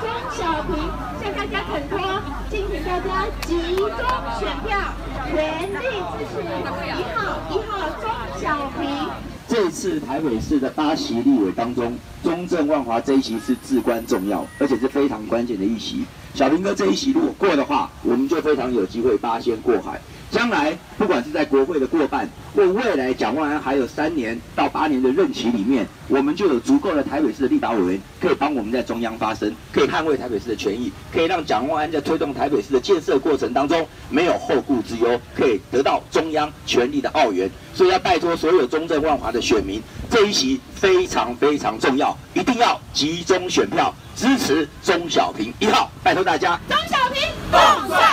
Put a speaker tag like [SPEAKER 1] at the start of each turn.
[SPEAKER 1] 钟小平向大家恳托，敬请大家集中选票，全力支持一号一号钟小平。
[SPEAKER 2] 这次台北市的八席立委当中，中正万华这一席是至关重要，而且是非常关键的一席。小平哥这一席如果过的话，我们就非常有机会八仙过海。将来不管是在国会的过半，或未来蒋万安还有三年到八年的任期里面，我们就有足够的台北市的立法委员可以帮我们在中央发声，可以捍卫台北市的权益，可以让蒋万安在推动台北市的建设过程当中没有后顾之忧，可以得到中央权力的澳元。所以要拜托所有中正万华的选民，这一席非常非常重要，一定要集中选票支持钟小平一号，拜托大家。
[SPEAKER 1] 钟小平动算，钟小平动算。